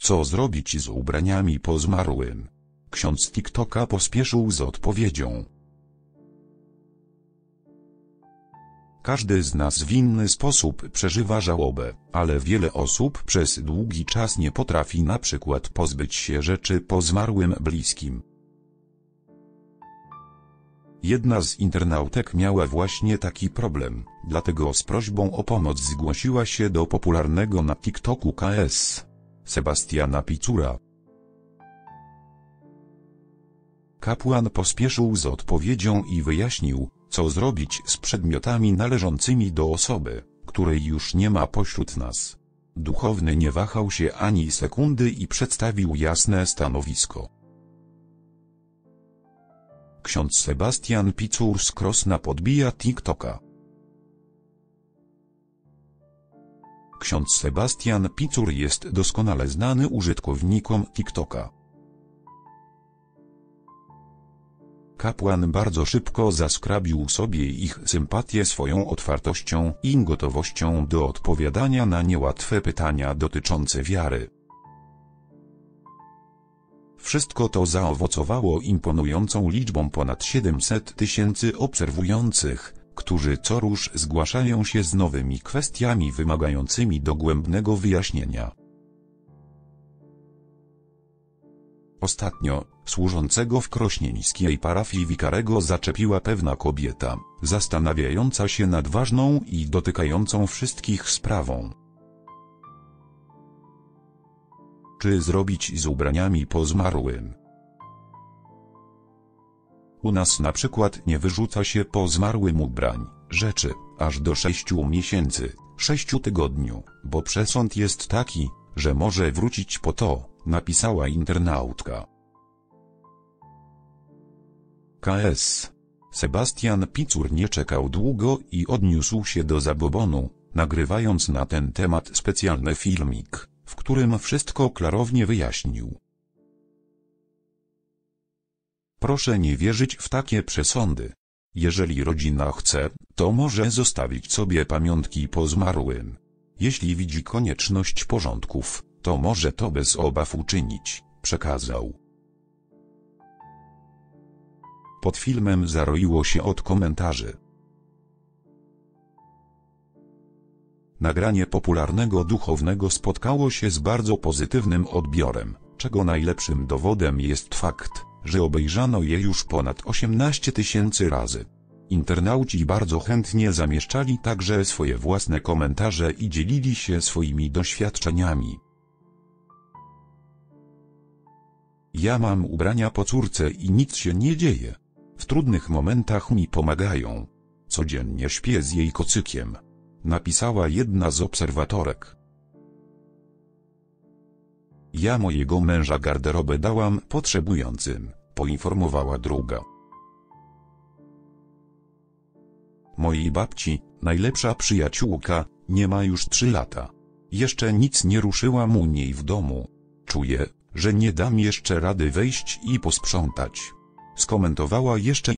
Co zrobić z ubraniami po zmarłym? Ksiądz TikToka pospieszył z odpowiedzią. Każdy z nas w inny sposób przeżywa żałobę, ale wiele osób przez długi czas nie potrafi na przykład pozbyć się rzeczy po zmarłym bliskim. Jedna z internautek miała właśnie taki problem, dlatego z prośbą o pomoc zgłosiła się do popularnego na TikToku KS. Sebastiana Picura. Kapłan pospieszył z odpowiedzią i wyjaśnił, co zrobić z przedmiotami należącymi do osoby, której już nie ma pośród nas. Duchowny nie wahał się ani sekundy i przedstawił jasne stanowisko. Ksiądz Sebastian Picur z Krosna podbija TikToka. Ksiądz Sebastian Picur jest doskonale znany użytkownikom TikToka. Kapłan bardzo szybko zaskrabił sobie ich sympatię swoją otwartością i gotowością do odpowiadania na niełatwe pytania dotyczące wiary. Wszystko to zaowocowało imponującą liczbą ponad 700 tysięcy obserwujących, którzy co rusz zgłaszają się z nowymi kwestiami wymagającymi dogłębnego wyjaśnienia. Ostatnio, służącego w krośnieńskiej parafii wikarego zaczepiła pewna kobieta, zastanawiająca się nad ważną i dotykającą wszystkich sprawą. Czy zrobić z ubraniami po zmarłym? U nas na przykład nie wyrzuca się po zmarłym ubrań, rzeczy, aż do sześciu miesięcy, sześciu tygodniu, bo przesąd jest taki, że może wrócić po to, napisała internautka. KS. Sebastian Picur nie czekał długo i odniósł się do zabobonu, nagrywając na ten temat specjalny filmik, w którym wszystko klarownie wyjaśnił. Proszę nie wierzyć w takie przesądy. Jeżeli rodzina chce, to może zostawić sobie pamiątki po zmarłym. Jeśli widzi konieczność porządków, to może to bez obaw uczynić, przekazał. Pod filmem zaroiło się od komentarzy. Nagranie popularnego duchownego spotkało się z bardzo pozytywnym odbiorem, czego najlepszym dowodem jest fakt, że obejrzano je już ponad 18 tysięcy razy. Internauci bardzo chętnie zamieszczali także swoje własne komentarze i dzielili się swoimi doświadczeniami. Ja mam ubrania po córce i nic się nie dzieje. W trudnych momentach mi pomagają. Codziennie śpię z jej kocykiem. Napisała jedna z obserwatorek. Ja mojego męża garderobę dałam potrzebującym, poinformowała druga. Mojej babci, najlepsza przyjaciółka, nie ma już trzy lata. Jeszcze nic nie ruszyłam u niej w domu. Czuję, że nie dam jeszcze rady wejść i posprzątać. Skomentowała jeszcze